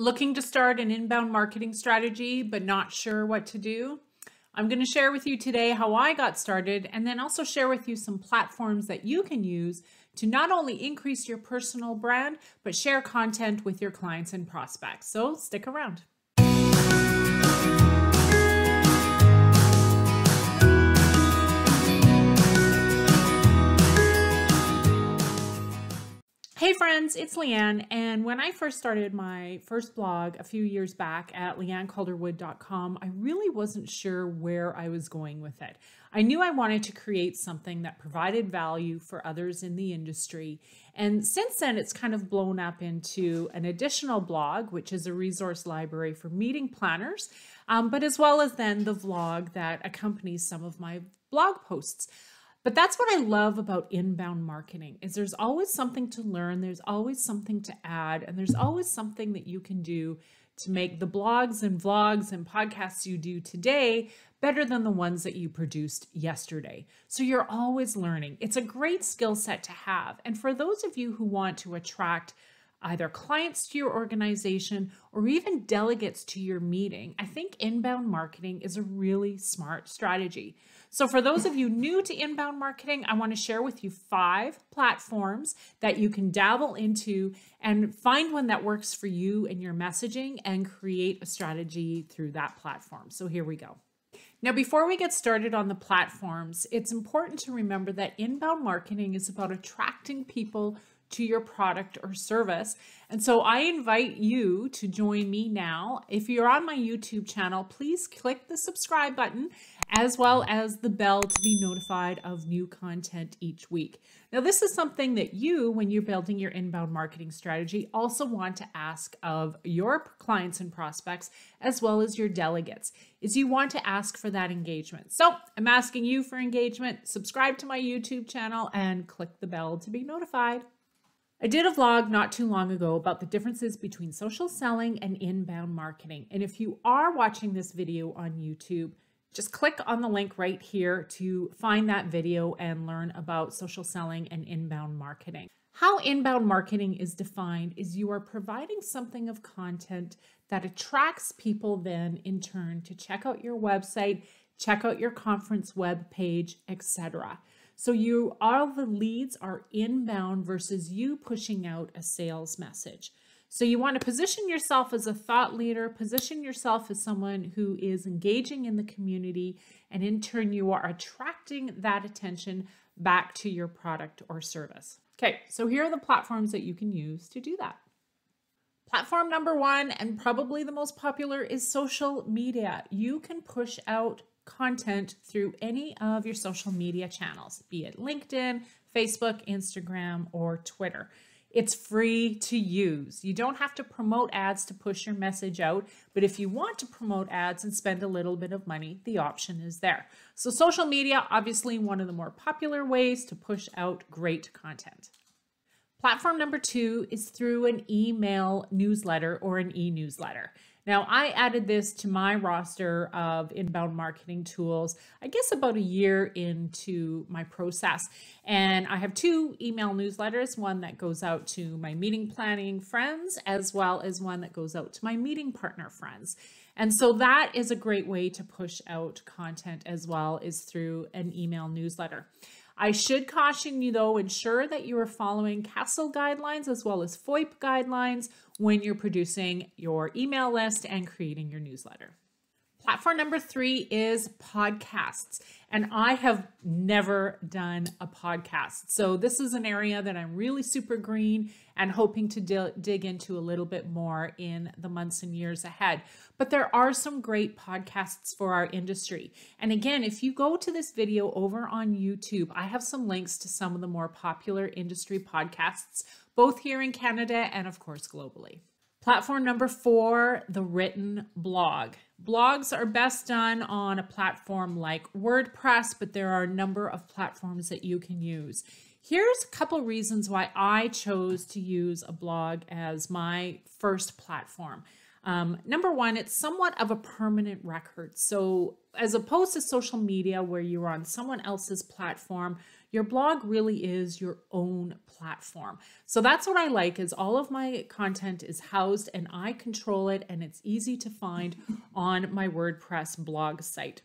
Looking to start an inbound marketing strategy, but not sure what to do? I'm going to share with you today how I got started and then also share with you some platforms that you can use to not only increase your personal brand, but share content with your clients and prospects. So stick around. Hey friends, it's Leanne. And when I first started my first blog a few years back at leannecalderwood.com, I really wasn't sure where I was going with it. I knew I wanted to create something that provided value for others in the industry. And since then, it's kind of blown up into an additional blog, which is a resource library for meeting planners, um, but as well as then the vlog that accompanies some of my blog posts. But that's what I love about inbound marketing is there's always something to learn, there's always something to add, and there's always something that you can do to make the blogs and vlogs and podcasts you do today better than the ones that you produced yesterday. So you're always learning. It's a great skill set to have. And for those of you who want to attract either clients to your organization or even delegates to your meeting, I think inbound marketing is a really smart strategy. So, for those of you new to inbound marketing, I want to share with you five platforms that you can dabble into and find one that works for you and your messaging and create a strategy through that platform. So, here we go. Now, before we get started on the platforms, it's important to remember that inbound marketing is about attracting people to your product or service. And so I invite you to join me now. If you're on my YouTube channel, please click the subscribe button as well as the bell to be notified of new content each week. Now, this is something that you, when you're building your inbound marketing strategy, also want to ask of your clients and prospects, as well as your delegates, is you want to ask for that engagement. So I'm asking you for engagement, subscribe to my YouTube channel and click the bell to be notified. I did a vlog not too long ago about the differences between social selling and inbound marketing. And if you are watching this video on YouTube, just click on the link right here to find that video and learn about social selling and inbound marketing. How inbound marketing is defined is you are providing something of content that attracts people then in turn to check out your website, check out your conference web page, etc. So you all the leads are inbound versus you pushing out a sales message. So you want to position yourself as a thought leader, position yourself as someone who is engaging in the community, and in turn, you are attracting that attention back to your product or service. Okay, so here are the platforms that you can use to do that. Platform number one, and probably the most popular, is social media. You can push out content through any of your social media channels, be it LinkedIn, Facebook, Instagram, or Twitter. It's free to use. You don't have to promote ads to push your message out, but if you want to promote ads and spend a little bit of money, the option is there. So social media, obviously one of the more popular ways to push out great content. Platform number two is through an email newsletter or an e-newsletter. Now, I added this to my roster of inbound marketing tools, I guess about a year into my process. And I have two email newsletters one that goes out to my meeting planning friends, as well as one that goes out to my meeting partner friends. And so that is a great way to push out content as well, is through an email newsletter. I should caution you though, ensure that you are following CASL guidelines as well as FOIP guidelines when you're producing your email list and creating your newsletter. Platform number three is podcasts. And I have never done a podcast. So this is an area that I'm really super green and hoping to di- dig into a little bit more in the months and years ahead. But there are some great podcasts for our industry. And again, if you go to this video over on YouTube, I have some links to some of the more popular industry podcasts, both here in Canada and of course globally. Platform number four, the written blog. Blogs are best done on a platform like WordPress, but there are a number of platforms that you can use. Here's a couple reasons why I chose to use a blog as my first platform. Um, number one, it's somewhat of a permanent record. So, as opposed to social media where you're on someone else's platform, Your blog really is your own platform. So that's what I like is all of my content is housed and I control it and it's easy to find on my WordPress blog site.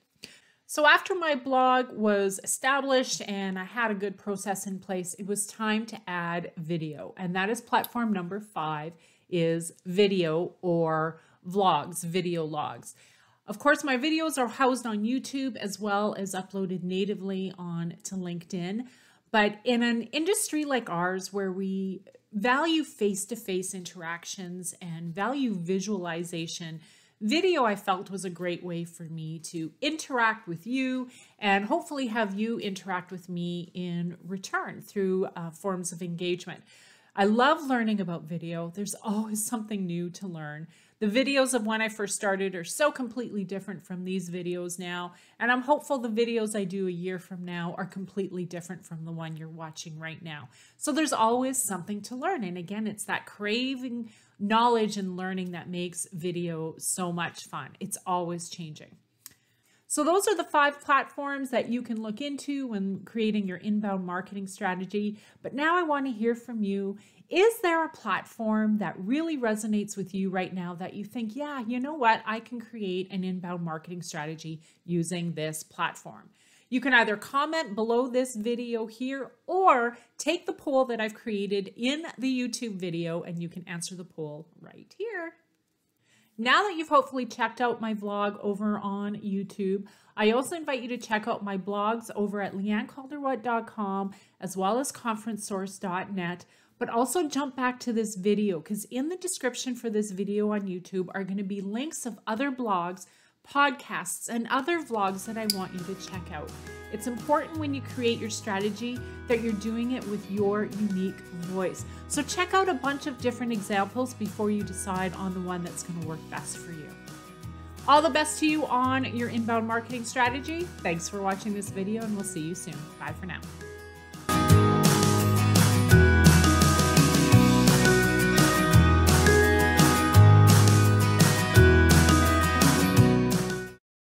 So after my blog was established and I had a good process in place, it was time to add video. And that is platform number five is video or vlogs, video logs. Of course, my videos are housed on YouTube as well as uploaded natively on to LinkedIn. But in an industry like ours where we value face-to-face -face interactions and value visualization, video I felt was a great way for me to interact with you and hopefully have you interact with me in return through uh, forms of engagement. I love learning about video. There's always something new to learn. The videos of when I first started are so completely different from these videos now, and I'm hopeful the videos I do a year from now are completely different from the one you're watching right now. So there's always something to learn, and again, it's that craving knowledge and learning that makes video so much fun. It's always changing. So those are the five platforms that you can look into when creating your inbound marketing strategy. But now I want to hear from you. Is there a platform that really resonates with you right now that you think, yeah, you know what? I can create an inbound marketing strategy using this platform. You can either comment below this video here or take the poll that I've created in the YouTube video and you can answer the poll right here. Now that you've hopefully checked out my vlog over on YouTube, I also invite you to check out my blogs over at leannecalderwood.com as well as conferencesource.net but also jump back to this video because in the description for this video on YouTube are going to be links of other blogs podcasts, and other vlogs that I want you to check out. It's important when you create your strategy that you're doing it with your unique voice. So check out a bunch of different examples before you decide on the one that's going to work best for you. All the best to you on your inbound marketing strategy. Thanks for watching this video and we'll see you soon. Bye for now.